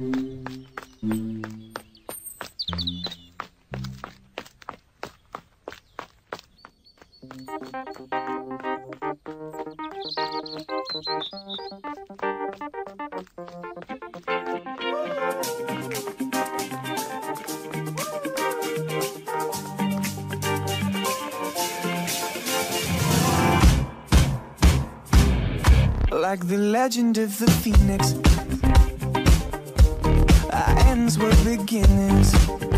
Like the legend of the phoenix friends were beginnings.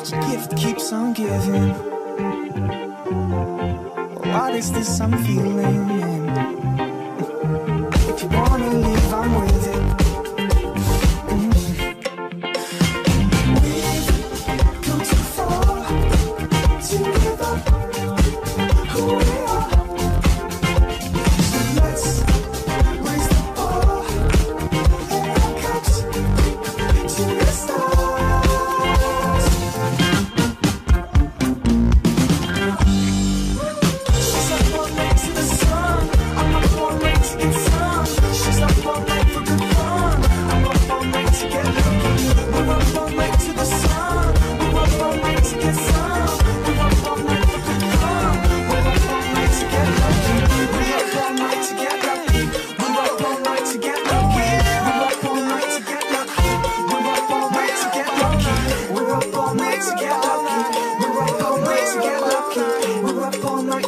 each gift keeps on giving. What is this I'm feeling? If you wanna leave, I'm with it. Mm -hmm. We've come too far together.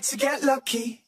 right to get lucky.